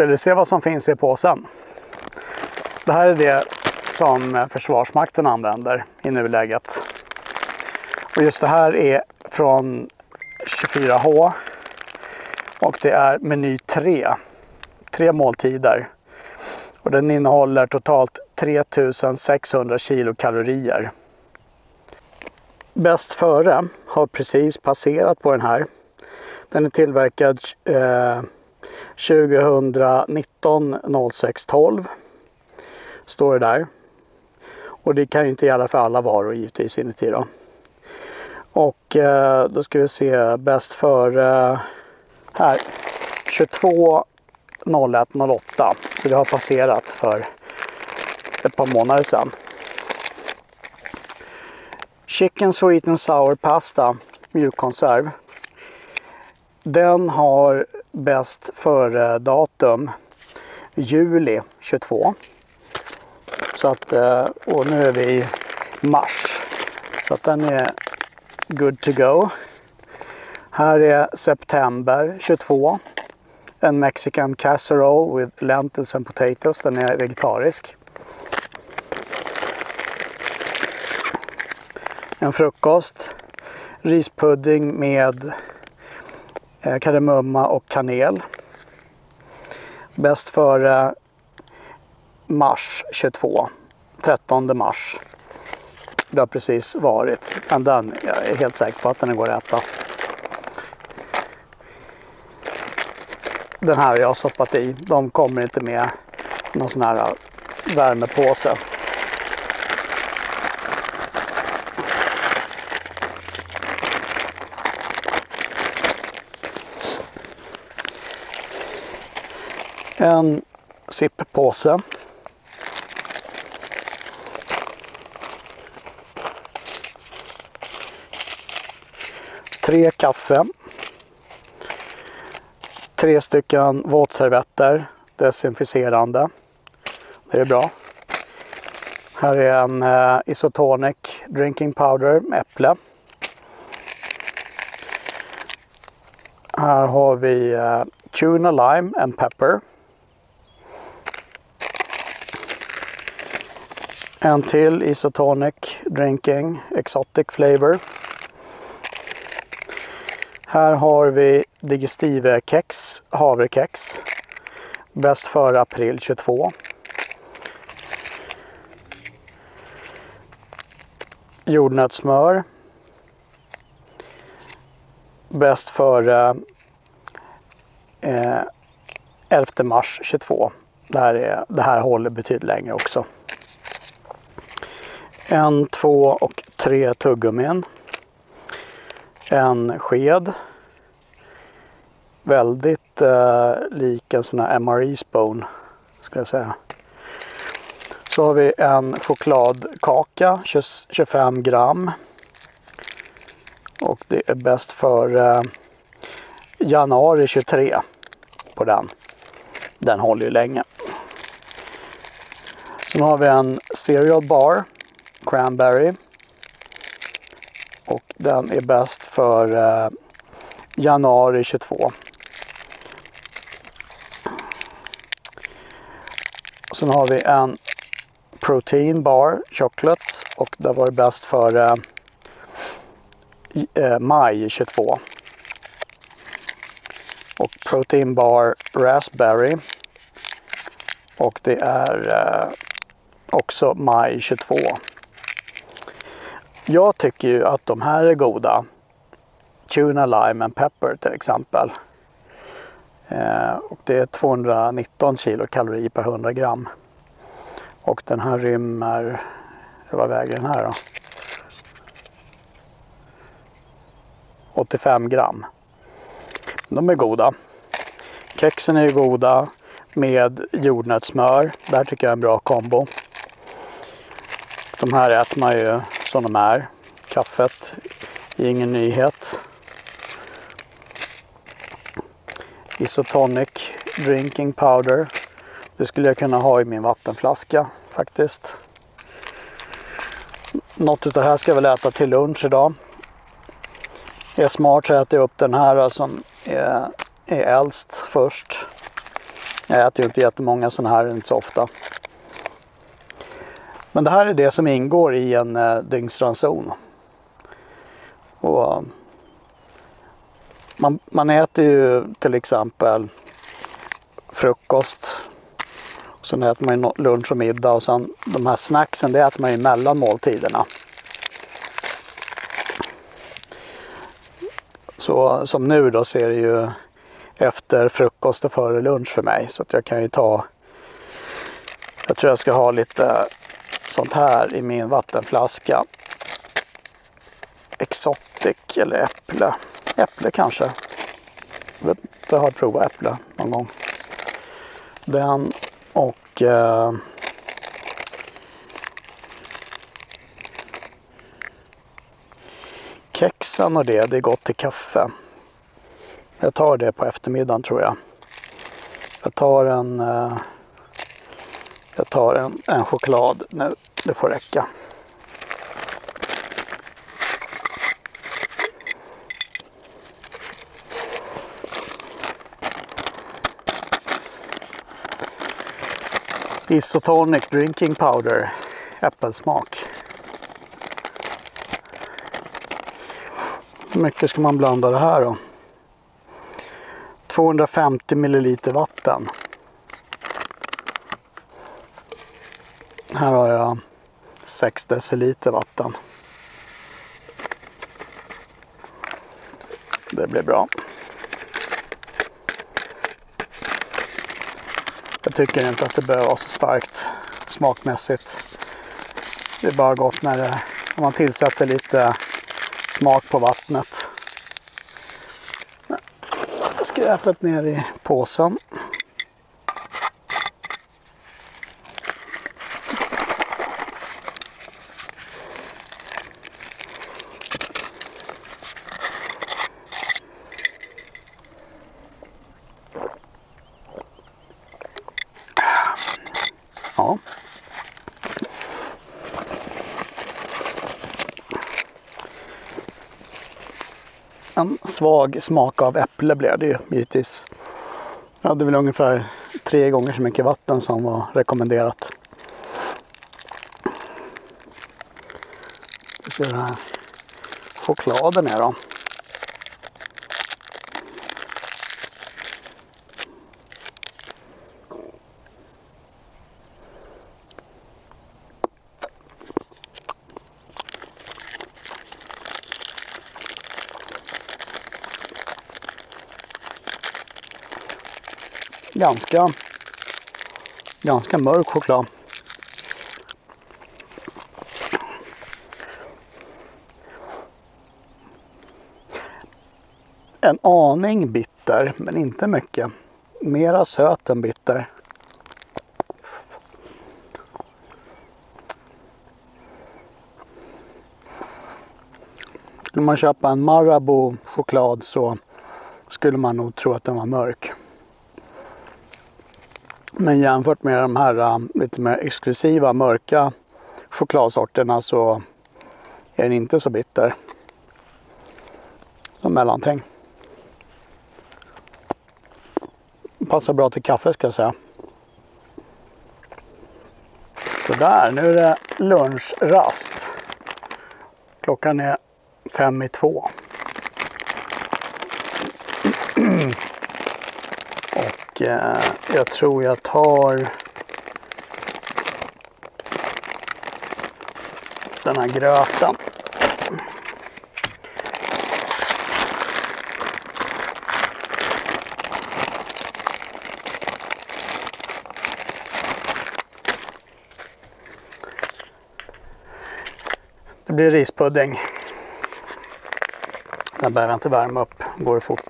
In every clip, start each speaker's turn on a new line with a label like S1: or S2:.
S1: Vill du se vad som finns i påsen? Det här är det som Försvarsmakten använder i nuläget. Och just det här är från 24H och det är meny 3. Tre måltider. Och den innehåller totalt 3600 kilokalorier. Bäst före har precis passerat på den här. Den är tillverkad eh, 2019 06 12 står det där. Och det kan ju inte gälla för alla varor givetvis inuti då. Och eh, då ska vi se bäst före eh, här 22 01 08. Så det har passerat för ett par månader sedan. Chicken Sweet and Sour Pasta mjukkonserv. Den har bäst före datum juli 22. Så att, eh, och nu är vi i mars. Så att den är good to go. Här är september 22. En Mexican casserole with lentils and potatoes. Den är vegetarisk. En frukost. Rispudding med Eh, kardemumma och kanel. Bäst före mars 22. 13 mars. Det har precis varit. Men den, jag är helt säker på att den går att äta. Den här har jag stoppat i. De kommer inte med någon sån här värmepåse. En sipppåse. Tre kaffe. Tre stycken våtservetter, desinficerande. Det är bra. Här är en eh, Isotonic Drinking Powder med äpple. Här har vi eh, Tuna Lime and Pepper. En till Isotonic Drinking Exotic Flavor. Här har vi Digestive-kex, havrekex. Bäst före april 22. Jordnötssmör. Bäst före eh, 11 mars 22. Det här, är, det här håller betydligt längre också. En, två och tre tuggummin. En sked. Väldigt eh, lik en sån här MRE spoon. Ska jag säga. Så har vi en chokladkaka, 25 gram. Och det är bäst för eh, januari 23 på den. Den håller ju länge. Sen har vi en cereal bar, cranberry. Och den är bäst för eh, januari 22. Sen har vi en protein bar chocolate och det var det bäst för eh, eh maj 22. Och protein bar raspberry. Och det är eh, också maj 22. Jag tycker ju att de här är goda. Tuna lime and pepper till exempel. Eh, och det är 219 kilokalorier per 100 gram. Och den här rymmer, vad väger den här då? 85 gram. De är goda. Kexen är ju goda med jordnötssmör. Där tycker jag är en bra kombo. De här äter man ju som de är. Kaffet är ingen nyhet. Isotonic drinking powder. Det skulle jag kunna ha i min vattenflaska faktiskt. Något av det här ska jag väl äta till lunch idag. Är jag smart så äter jag upp den här som är, är äldst först. Jag äter ju inte jättemånga sådana här, inte så ofta. Men det här är det som ingår i en eh, dygnsranson. Och eh, man, man äter ju till exempel frukost. Sen äter man ju lunch och middag och sen de här snacksen det äter man ju mellan måltiderna. Så som nu då så är det ju efter frukost och före lunch för mig. Så att jag kan ju ta, jag tror jag ska ha lite sånt här i min vattenflaska. Exotic eller äpple. Äpple kanske. Jag vet inte, jag har provat äpple någon gång. Den och eh, kexen och det, det är gott till kaffe. Jag tar det på eftermiddagen tror jag. Jag tar en, eh, jag tar en, en choklad nu, det får räcka. Isotonic Drinking Powder äppelsmak. Hur mycket ska man blanda det här då? 250 milliliter vatten. Här har jag 6 deciliter vatten. Det blir bra. Jag tycker inte att det behöver vara så starkt smakmässigt. Det är bara gott när, det, när man tillsätter lite smak på vattnet. Skräpet ner i påsen. En svag smak av äpple blev det ju givetvis. Jag hade väl ungefär tre gånger så mycket vatten som var rekommenderat. Vi ser den här chokladen är då. Ganska, ganska mörk choklad. En aning bitter, men inte mycket. Mera söt än bitter. Skulle man köpa en Marabou choklad så skulle man nog tro att den var mörk. Men jämfört med de här äh, lite mer exklusiva mörka chokladsorterna så är den inte så bitter. Som mellanting. Passar bra till kaffe ska jag säga. Sådär, nu är det lunchrast. Klockan är fem i två. Eh, jag tror jag tar den här gröten. Det blir rispudding. Den behöver jag inte värma upp, går fort.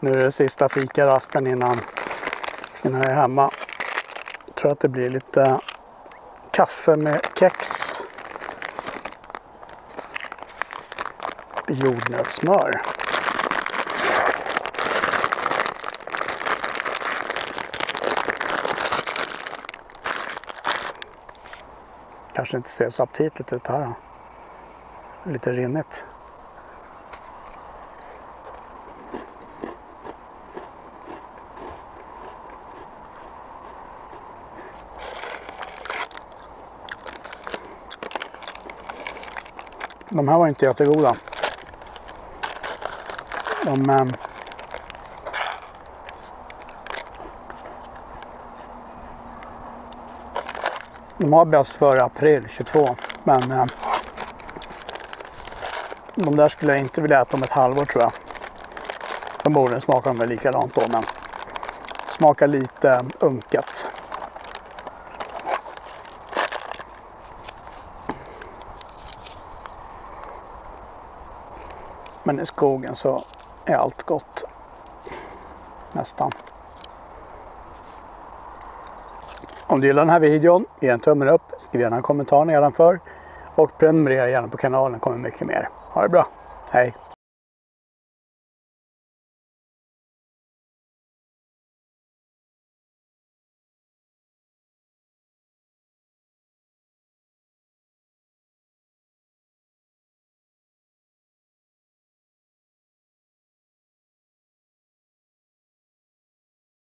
S1: Nu är det sista fikarasten innan, innan jag är hemma. Jag tror att det blir lite kaffe med kex. Jordnötssmör. Kanske inte ser så aptitligt ut här. Då. lite rinnigt. De här var inte jättegoda. De, eh, de har bäst före april 22. Men eh, de där skulle jag inte vilja äta om ett halvår tror jag. Förmodligen smakar de väl likadant då men smakar lite unket. Men i skogen så är allt gott. Nästan. Om du gillar den här videon, ge en tummen upp, skriv gärna en kommentar nedanför och prenumerera gärna på kanalen, det kommer mycket mer. Ha det bra, hej!